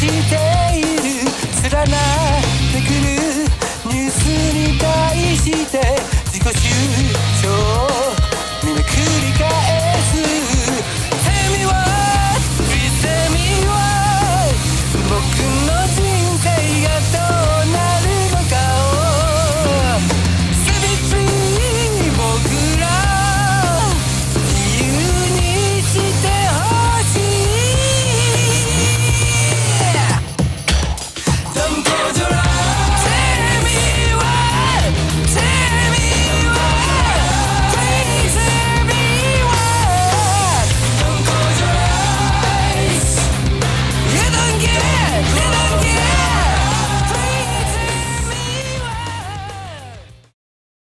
している連なってくるニュースに対して自己主張